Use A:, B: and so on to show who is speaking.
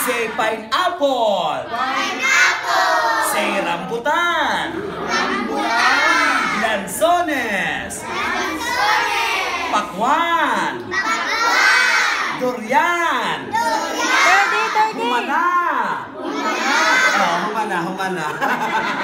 A: Say pineapple.
B: Pineapple.
A: Say rambutan.
B: Rambutan.
A: Lanzones.
B: Lanzones.
A: Pakwan.
B: Pakwan.
A: Durian.
B: Durian.
A: Humana. Humana. Oh, humana, humana.